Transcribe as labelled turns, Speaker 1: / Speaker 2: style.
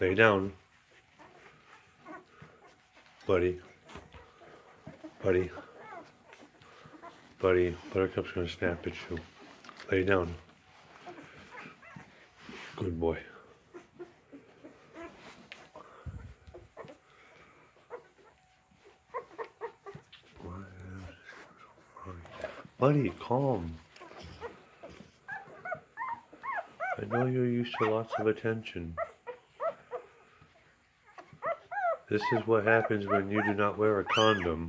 Speaker 1: Lay down. Buddy. Buddy. Buddy, Buttercup's gonna snap at you. Lay down. Good boy. Buddy, calm. I know you're used to lots of attention. This is what happens when you do not wear a condom.